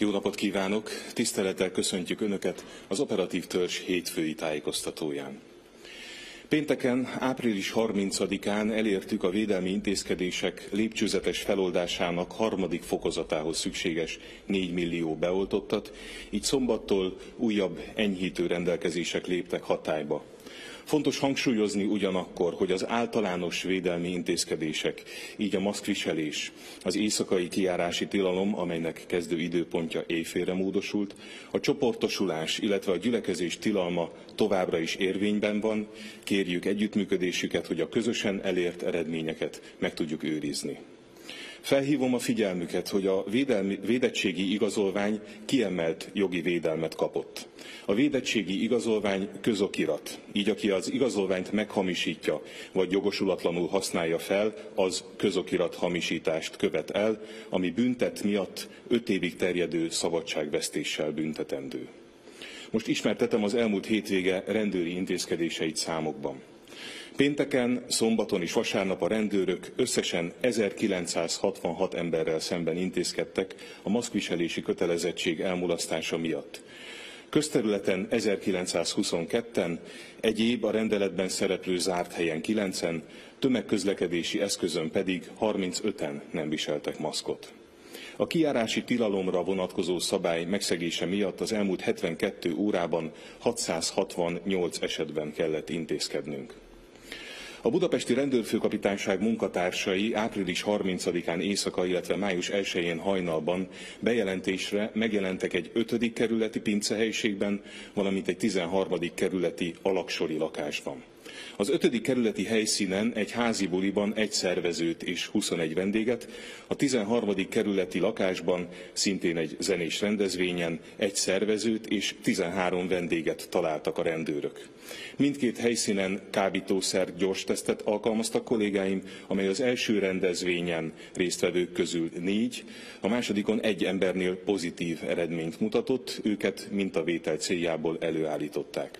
Jó napot kívánok! Tisztelettel köszöntjük Önöket az operatív törzs hétfői tájékoztatóján. Pénteken, április 30-án elértük a védelmi intézkedések lépcsőzetes feloldásának harmadik fokozatához szükséges 4 millió beoltottat, így szombattól újabb enyhítő rendelkezések léptek hatályba. Fontos hangsúlyozni ugyanakkor, hogy az általános védelmi intézkedések, így a maszkviselés, az éjszakai kiárási tilalom, amelynek kezdő időpontja éjfélre módosult, a csoportosulás, illetve a gyülekezés tilalma továbbra is érvényben van, kérjük együttműködésüket, hogy a közösen elért eredményeket meg tudjuk őrizni. Felhívom a figyelmüket, hogy a védelmi, védettségi igazolvány kiemelt jogi védelmet kapott. A védettségi igazolvány közokirat, így aki az igazolványt meghamisítja, vagy jogosulatlanul használja fel, az közokirat hamisítást követ el, ami büntet miatt öt évig terjedő szabadságvesztéssel büntetendő. Most ismertetem az elmúlt hétvége rendőri intézkedéseit számokban. Pénteken, szombaton és vasárnap a rendőrök összesen 1966 emberrel szemben intézkedtek a maszkviselési kötelezettség elmulasztása miatt. Közterületen 1922-en, egyéb a rendeletben szereplő zárt helyen 9-en, tömegközlekedési eszközön pedig 35-en nem viseltek maszkot. A kiárási tilalomra vonatkozó szabály megszegése miatt az elmúlt 72 órában 668 esetben kellett intézkednünk. A budapesti rendőrfőkapitányság munkatársai április 30-án éjszaka, illetve május 1-én hajnalban bejelentésre megjelentek egy 5. kerületi pincehelyiségben, valamint egy 13. kerületi alaksori lakásban. Az ötödik kerületi helyszínen egy házi buliban egy szervezőt és 21 vendéget, a 13. kerületi lakásban szintén egy zenés rendezvényen egy szervezőt és 13 vendéget találtak a rendőrök. Mindkét helyszínen kábítószer gyors tesztet alkalmaztak kollégáim, amely az első rendezvényen résztvevők közül négy, a másodikon egy embernél pozitív eredményt mutatott, őket mintavétel céljából előállították.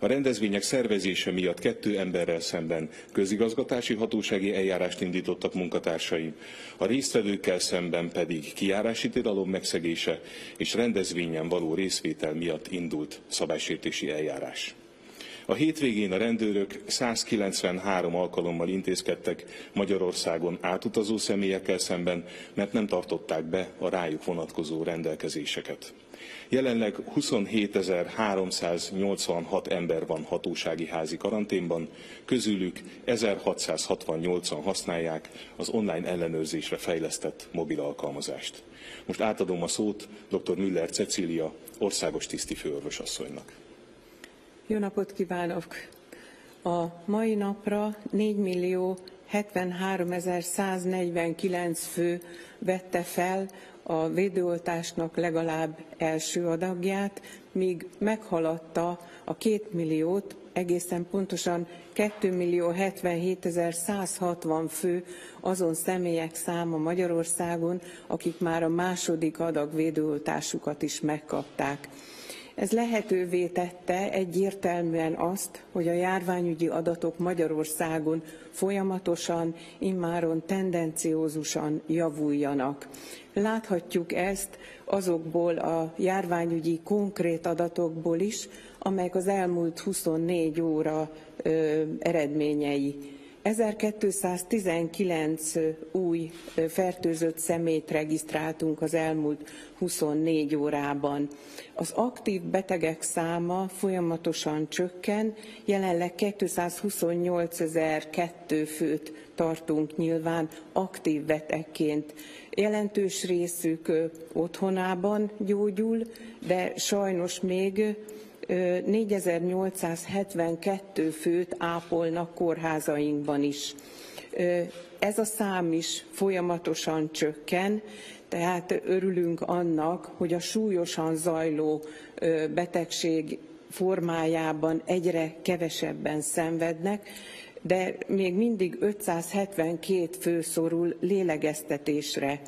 A rendezvények szervezése miatt kettő emberrel szemben közigazgatási hatósági eljárást indítottak munkatársaim, a résztvevőkkel szemben pedig kiárási tilalom megszegése és rendezvényen való részvétel miatt indult szabálysértési eljárás. A hétvégén a rendőrök 193 alkalommal intézkedtek Magyarországon átutazó személyekkel szemben, mert nem tartották be a rájuk vonatkozó rendelkezéseket. Jelenleg 27.386 ember van hatósági házi karanténban, közülük 1668-an használják az online ellenőrzésre fejlesztett mobil alkalmazást. Most átadom a szót dr. Müller Cecília, országos tiszti főorvosasszonynak. Jó napot kívánok! A mai napra 4 millió 73.149 fő vette fel a védőoltásnak legalább első adagját, míg meghaladta a 2 milliót, egészen pontosan 2 millió 77.160 fő azon személyek száma Magyarországon, akik már a második adag védőoltásukat is megkapták. Ez lehetővé tette egyértelműen azt, hogy a járványügyi adatok Magyarországon folyamatosan, immáron tendenciózusan javuljanak. Láthatjuk ezt azokból a járványügyi konkrét adatokból is, amelyek az elmúlt 24 óra ö, eredményei. 1219 új fertőzött szemét regisztráltunk az elmúlt 24 órában. Az aktív betegek száma folyamatosan csökken, jelenleg 228.002 főt tartunk nyilván aktív betegként. Jelentős részük otthonában gyógyul, de sajnos még 4872 főt ápolnak kórházainkban is. Ez a szám is folyamatosan csökken, tehát örülünk annak, hogy a súlyosan zajló betegség formájában egyre kevesebben szenvednek, de még mindig 572 fő szorul lélegeztetésre.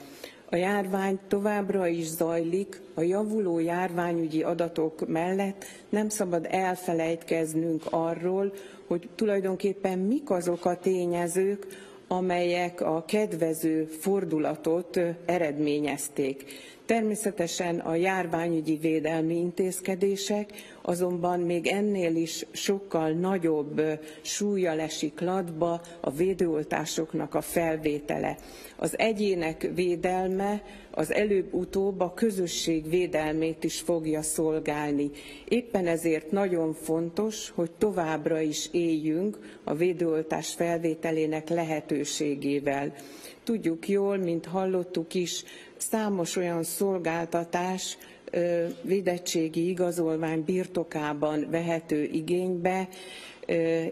A járvány továbbra is zajlik, a javuló járványügyi adatok mellett nem szabad elfelejtkeznünk arról, hogy tulajdonképpen mik azok a tényezők, amelyek a kedvező fordulatot eredményezték. Természetesen a járványügyi védelmi intézkedések azonban még ennél is sokkal nagyobb súlyjal esik latba a védőoltásoknak a felvétele. Az egyének védelme az előbb-utóbb a közösség védelmét is fogja szolgálni. Éppen ezért nagyon fontos, hogy továbbra is éljünk a védőoltás felvételének lehetőségével. Tudjuk jól, mint hallottuk is, számos olyan szolgáltatás, védettségi igazolvány birtokában vehető igénybe,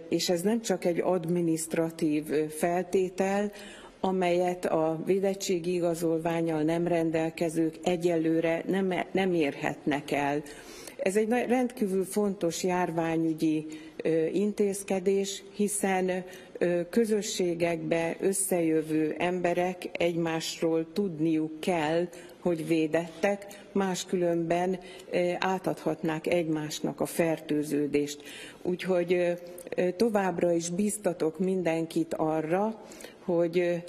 és ez nem csak egy administratív feltétel, amelyet a védettségi igazolványal nem rendelkezők egyelőre nem, nem érhetnek el. Ez egy rendkívül fontos járványügyi intézkedés, hiszen közösségekbe összejövő emberek egymásról tudniuk kell, hogy védettek, máskülönben átadhatnák egymásnak a fertőződést. Úgyhogy továbbra is bíztatok mindenkit arra, hogy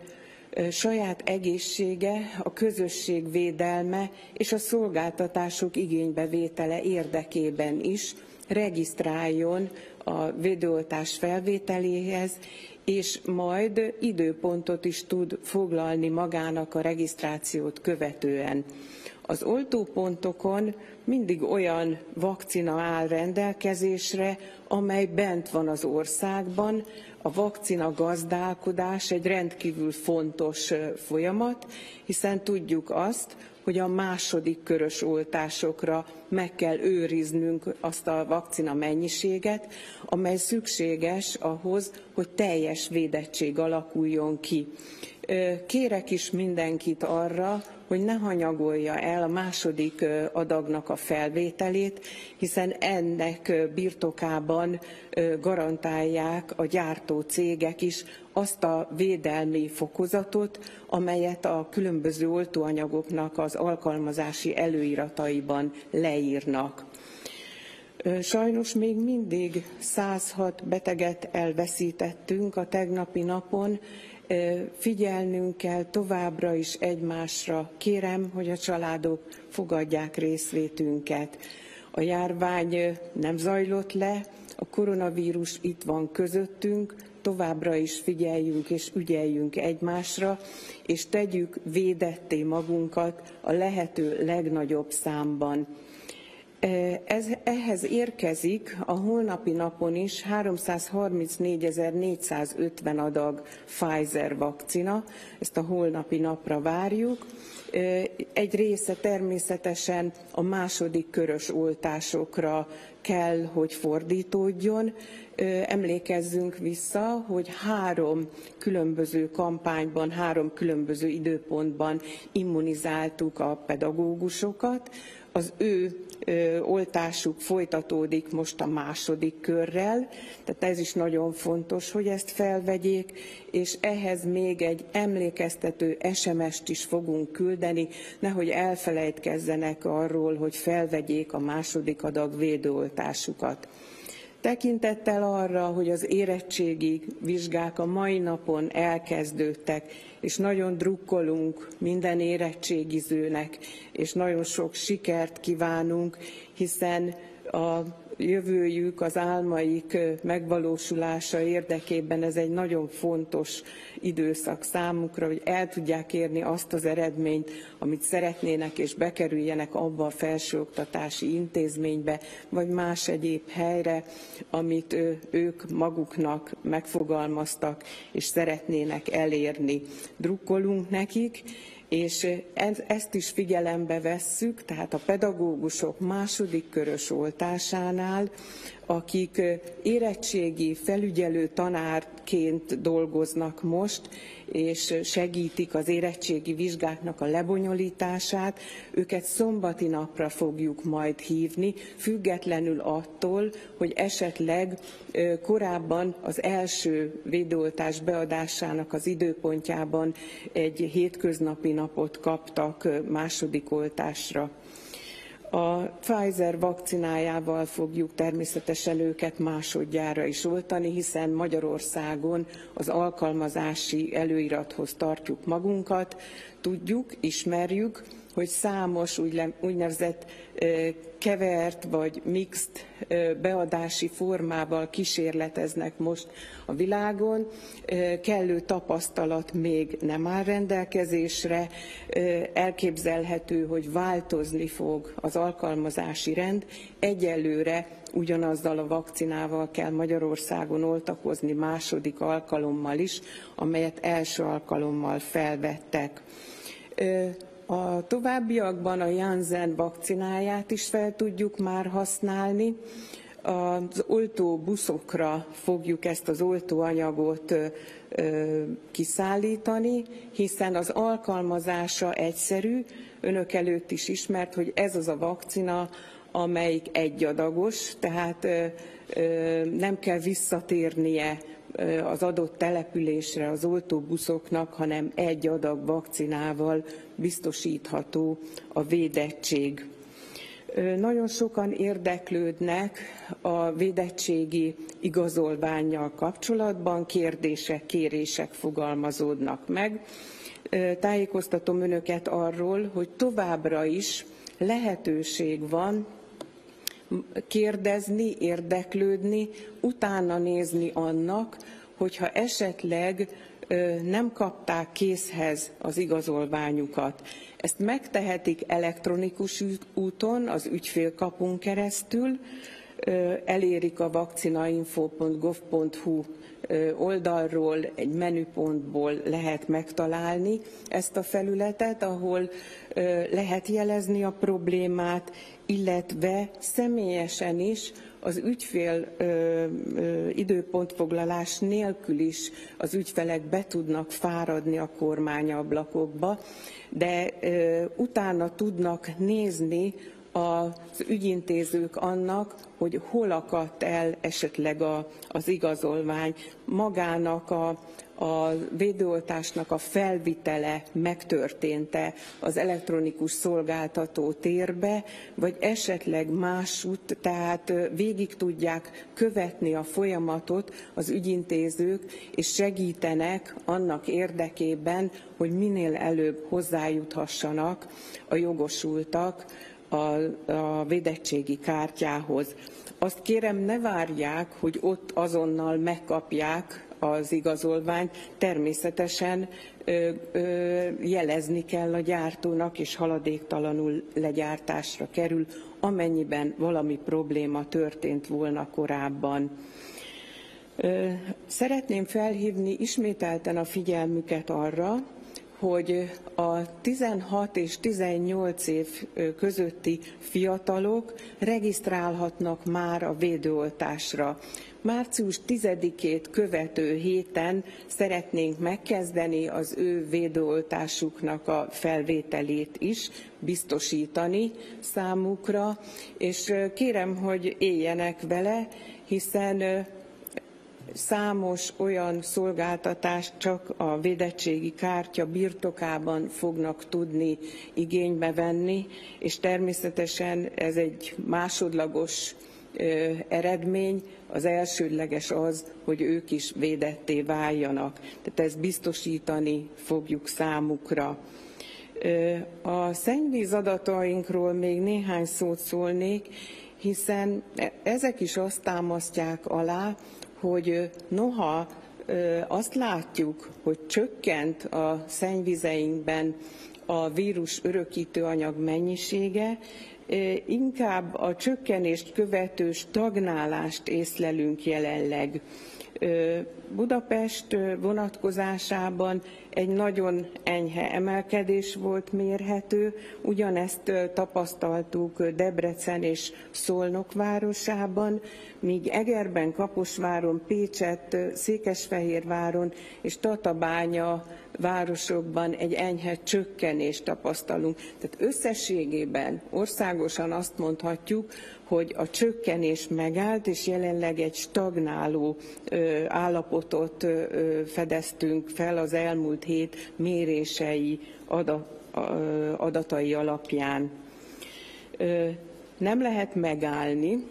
saját egészsége, a közösség védelme és a szolgáltatások igénybevétele érdekében is regisztráljon a védőoltás felvételéhez, és majd időpontot is tud foglalni magának a regisztrációt követően. Az oltópontokon mindig olyan vakcina áll rendelkezésre, amely bent van az országban. A vakcina gazdálkodás egy rendkívül fontos folyamat, hiszen tudjuk azt, hogy a második körös oltásokra meg kell őriznünk azt a vakcina mennyiséget, amely szükséges ahhoz, hogy teljes védettség alakuljon ki. Kérek is mindenkit arra, hogy ne hanyagolja el a második adagnak a felvételét, hiszen ennek birtokában garantálják a gyártó cégek is azt a védelmi fokozatot, amelyet a különböző oltóanyagoknak az alkalmazási előirataiban leírnak. Sajnos még mindig 106 beteget elveszítettünk a tegnapi napon, figyelnünk kell továbbra is egymásra. Kérem, hogy a családok fogadják részvétünket. A járvány nem zajlott le, a koronavírus itt van közöttünk, továbbra is figyeljünk és ügyeljünk egymásra, és tegyük védetté magunkat a lehető legnagyobb számban. Ez, ehhez érkezik a holnapi napon is 334.450 adag Pfizer vakcina, ezt a holnapi napra várjuk. Egy része természetesen a második körös oltásokra kell, hogy fordítódjon. Emlékezzünk vissza, hogy három különböző kampányban, három különböző időpontban immunizáltuk a pedagógusokat, az ő oltásuk folytatódik most a második körrel, tehát ez is nagyon fontos, hogy ezt felvegyék, és ehhez még egy emlékeztető SMS-t is fogunk küldeni, nehogy elfelejtkezzenek arról, hogy felvegyék a második adag védőoltásukat. Tekintettel arra, hogy az érettségi vizsgák a mai napon elkezdődtek, és nagyon drukkolunk minden érettségizőnek, és nagyon sok sikert kívánunk, hiszen a jövőjük, az álmaik megvalósulása érdekében ez egy nagyon fontos időszak számukra, hogy el tudják érni azt az eredményt, amit szeretnének, és bekerüljenek abba a felsőoktatási intézménybe, vagy más egyéb helyre, amit ők maguknak megfogalmaztak, és szeretnének elérni. Drukkolunk nekik, és ezt is figyelembe vesszük, tehát a pedagógusok második körös oltásánál akik érettségi felügyelő tanárként dolgoznak most, és segítik az érettségi vizsgáknak a lebonyolítását, őket szombati napra fogjuk majd hívni, függetlenül attól, hogy esetleg korábban az első védőoltás beadásának az időpontjában egy hétköznapi napot kaptak második oltásra. A Pfizer vakcinájával fogjuk természetesen őket másodjára is oltani, hiszen Magyarországon az alkalmazási előirathoz tartjuk magunkat, tudjuk, ismerjük, hogy számos úgynevezett kevert vagy mixt beadási formával kísérleteznek most a világon. Kellő tapasztalat még nem áll rendelkezésre. Elképzelhető, hogy változni fog az alkalmazási rend. Egyelőre ugyanazzal a vakcinával kell Magyarországon oltakozni második alkalommal is, amelyet első alkalommal felvettek. A továbbiakban a Janssen vakcináját is fel tudjuk már használni. Az oltóbuszokra fogjuk ezt az oltóanyagot kiszállítani, hiszen az alkalmazása egyszerű, önök előtt is ismert, hogy ez az a vakcina, amelyik egyadagos, tehát nem kell visszatérnie az adott településre az oltóbuszoknak, hanem egy adag vakcinával biztosítható a védettség. Nagyon sokan érdeklődnek a védettségi igazolványjal kapcsolatban, kérdések, kérések fogalmazódnak meg. Tájékoztatom önöket arról, hogy továbbra is lehetőség van kérdezni, érdeklődni, utána nézni annak, hogyha esetleg nem kapták készhez az igazolványukat. Ezt megtehetik elektronikus úton, az ügyfélkapun keresztül, elérik a vakcinainfo.gov.hu oldalról, egy menüpontból lehet megtalálni ezt a felületet, ahol lehet jelezni a problémát, illetve személyesen is az ügyfél ö, ö, időpontfoglalás nélkül is az ügyfelek be tudnak fáradni a kormányablakokba, de utána tudnak nézni az ügyintézők annak, hogy hol akadt el esetleg a, az igazolvány, magának a, a védőoltásnak a felvitele megtörtént-e az elektronikus szolgáltató térbe, vagy esetleg másút, tehát végig tudják követni a folyamatot az ügyintézők, és segítenek annak érdekében, hogy minél előbb hozzájuthassanak a jogosultak a, a védettségi kártyához. Azt kérem, ne várják, hogy ott azonnal megkapják az igazolványt, természetesen ö, ö, jelezni kell a gyártónak, és haladéktalanul legyártásra kerül, amennyiben valami probléma történt volna korábban. Szeretném felhívni ismételten a figyelmüket arra, hogy a 16 és 18 év közötti fiatalok regisztrálhatnak már a védőoltásra. Március 10-ét követő héten szeretnénk megkezdeni az ő védőoltásuknak a felvételét is, biztosítani számukra, és kérem, hogy éljenek vele, hiszen számos olyan szolgáltatást csak a védettségi kártya birtokában fognak tudni igénybe venni, és természetesen ez egy másodlagos eredmény, az elsődleges az, hogy ők is védetté váljanak. Tehát ezt biztosítani fogjuk számukra. A szennyvíz adatainkról még néhány szót szólnék, hiszen e, ezek is azt támasztják alá, hogy noha azt látjuk, hogy csökkent a szennyvizeinkben a vírus örökítő anyag mennyisége, inkább a csökkenést követő stagnálást észlelünk jelenleg. Budapest vonatkozásában egy nagyon enyhe emelkedés volt mérhető, ugyanezt tapasztaltuk Debrecen és Szolnok városában, míg Egerben, Kaposváron, Pécset, Székesfehérváron és Tatabánya városokban egy enyhe csökkenést tapasztalunk. Tehát összességében országosan azt mondhatjuk, hogy a csökkenés megállt, és jelenleg egy stagnáló állapotot fedeztünk fel az elmúlt hét mérései adatai alapján. Nem lehet megállni,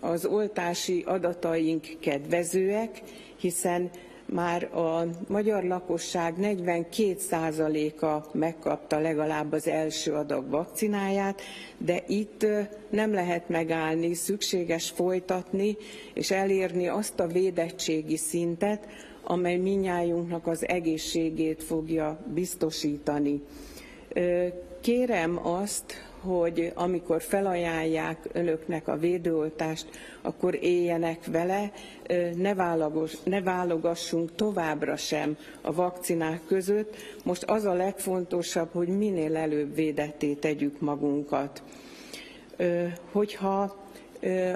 az oltási adataink kedvezőek, hiszen már a magyar lakosság 42%-a megkapta legalább az első adag vakcináját, de itt nem lehet megállni, szükséges folytatni és elérni azt a védettségi szintet, amely minnyájunknak az egészségét fogja biztosítani. Kérem azt, hogy amikor felajánlják önöknek a védőoltást, akkor éljenek vele, ne, válogos, ne válogassunk továbbra sem a vakcinák között. Most az a legfontosabb, hogy minél előbb védetté tegyük magunkat. Hogyha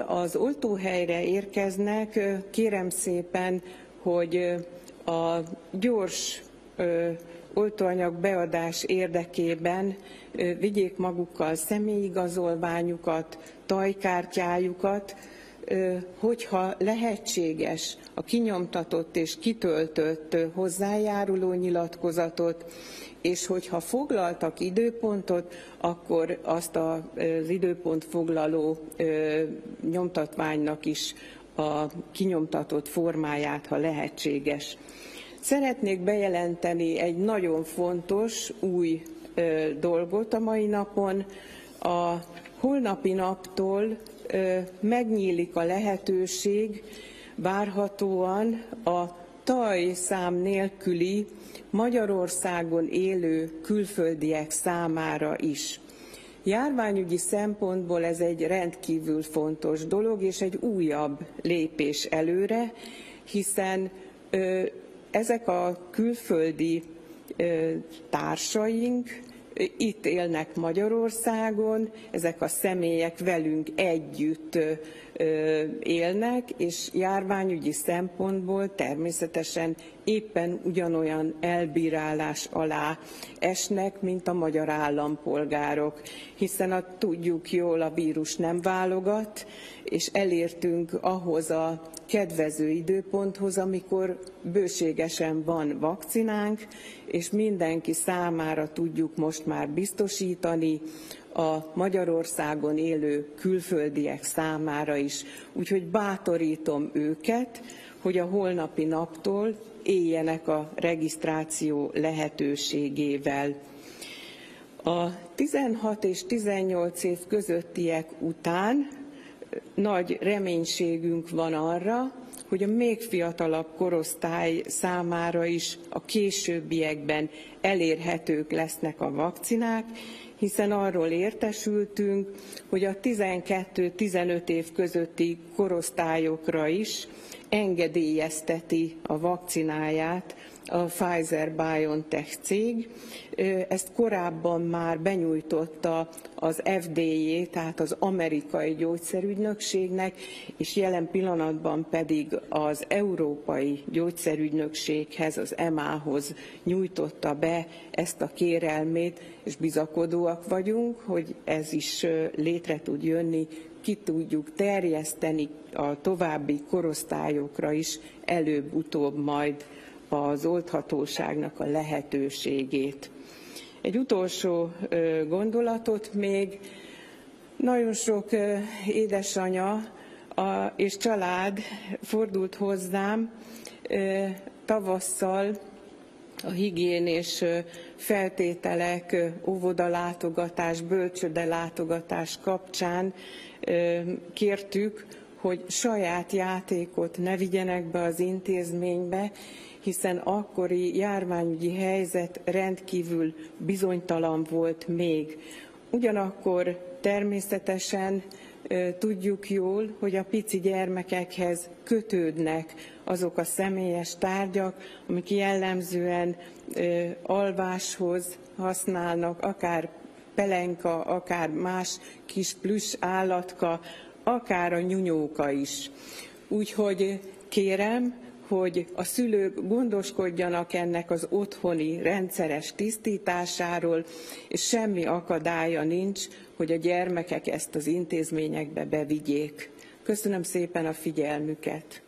az oltóhelyre érkeznek, kérem szépen, hogy a gyors oltóanyag beadás érdekében vigyék magukkal személyigazolványukat, tajkártyájukat, hogyha lehetséges a kinyomtatott és kitöltött hozzájáruló nyilatkozatot, és hogyha foglaltak időpontot, akkor azt az időpont foglaló nyomtatványnak is a kinyomtatott formáját, ha lehetséges. Szeretnék bejelenteni egy nagyon fontos új dolgot a mai napon. A holnapi naptól megnyílik a lehetőség várhatóan a taj szám nélküli Magyarországon élő külföldiek számára is. Járványügyi szempontból ez egy rendkívül fontos dolog, és egy újabb lépés előre, hiszen ezek a külföldi társaink itt élnek Magyarországon, ezek a személyek velünk együtt élnek, és járványügyi szempontból természetesen éppen ugyanolyan elbírálás alá esnek, mint a magyar állampolgárok, hiszen a, tudjuk jól, a vírus nem válogat, és elértünk ahhoz a kedvező időponthoz, amikor bőségesen van vakcinánk, és mindenki számára tudjuk most már biztosítani a Magyarországon élő külföldiek számára is. Úgyhogy bátorítom őket, hogy a holnapi naptól éljenek a regisztráció lehetőségével. A 16 és 18 év közöttiek után nagy reménységünk van arra, hogy a még fiatalabb korosztály számára is a későbbiekben elérhetők lesznek a vakcinák, hiszen arról értesültünk, hogy a 12-15 év közötti korosztályokra is engedélyezteti a vakcináját a Pfizer-BioNTech cég. Ezt korábban már benyújtotta az FDA, tehát az amerikai gyógyszerügynökségnek, és jelen pillanatban pedig az Európai Gyógyszerügynökséghez, az EMA-hoz nyújtotta be ezt a kérelmét, és bizakodóak vagyunk, hogy ez is létre tud jönni, ki tudjuk terjeszteni a további korosztályokra is előbb-utóbb majd az oldhatóságnak a lehetőségét. Egy utolsó gondolatot még. Nagyon sok édesanya és család fordult hozzám tavasszal a higiénés feltételek, óvodalátogatás, bölcsödelátogatás kapcsán kértük, hogy saját játékot ne vigyenek be az intézménybe, hiszen akkori járványügyi helyzet rendkívül bizonytalan volt még. Ugyanakkor természetesen tudjuk jól, hogy a pici gyermekekhez kötődnek azok a személyes tárgyak, amik jellemzően alváshoz használnak, akár pelenka, akár más kis plusz állatka, akár a nyúnyóka is. Úgyhogy kérem, hogy a szülők gondoskodjanak ennek az otthoni rendszeres tisztításáról, és semmi akadálya nincs, hogy a gyermekek ezt az intézményekbe bevigyék. Köszönöm szépen a figyelmüket!